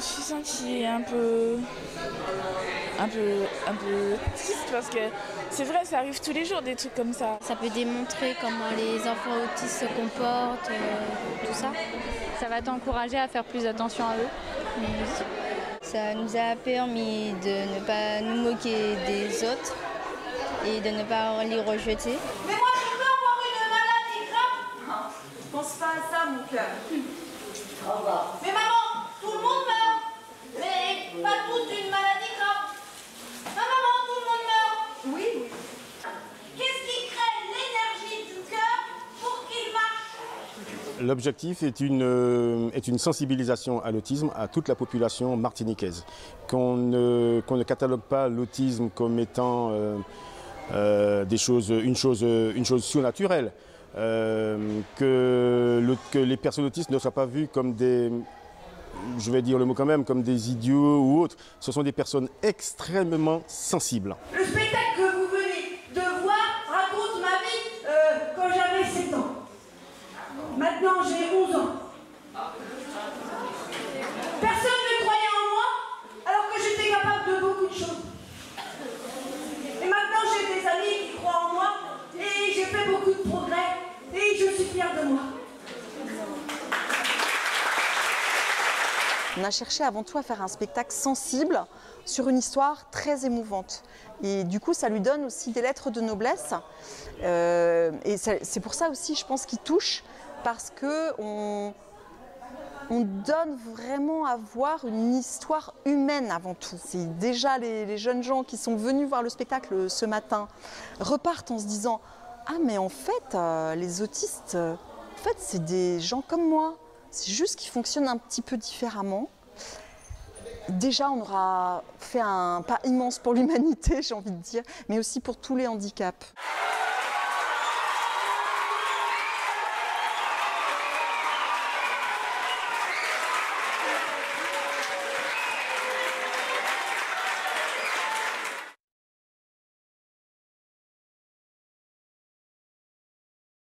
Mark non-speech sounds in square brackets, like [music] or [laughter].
me suis sentie un peu, un peu, un peu triste parce que c'est vrai, ça arrive tous les jours des trucs comme ça. Ça peut démontrer comment les enfants autistes se comportent, euh, tout ça. Ça va t'encourager à faire plus attention à eux. Ça nous a permis de ne pas nous moquer des autres et de ne pas les rejeter. Mais moi, je peux avoir une maladie grave Pense pas à ça, mon cœur. Mais maman, tout le monde meurt. Mais pas toute une maladie grave. Non, maman, tout le monde meurt. Oui, oui. Qu'est-ce qui crée l'énergie du cœur pour qu'il marche L'objectif est une, euh, est une sensibilisation à l'autisme à toute la population martiniquaise. Qu'on ne, qu'on ne catalogue pas l'autisme comme étant euh, euh, des choses, une, chose, une chose surnaturelle. Que, que les personnes autistes ne soient pas vues comme des, je vais dire le mot quand même, comme des idiots ou autres. Ce sont des personnes extrêmement sensibles que vous venez de voir raconte ma vie euh, quand j'avais 7 ans. Maintenant, j'ai 11 ans. Personne ne croyait en moi alors que j'étais capable de beaucoup de choses. Et maintenant, j'ai des amis qui croient en moi et j'ai fait beaucoup de progrès et je suis fière de moi. On a cherché avant tout à faire un spectacle sensible sur une histoire très émouvante. Et du coup, ça lui donne aussi des lettres de noblesse. Euh, et c'est pour ça aussi, je pense, qu'il touche, parce que on, on donne vraiment à voir une histoire humaine avant tout. C'est déjà les, jeunes gens qui sont venus voir le spectacle ce matin repartent en se disant ah mais en fait euh, les autistes, en fait c'est des gens comme moi. C'est juste qu'ils fonctionnent un petit peu différemment. Déjà, on aura fait un pas immense pour l'humanité, [laughs] j'ai envie de dire, mais aussi pour tous les handicaps.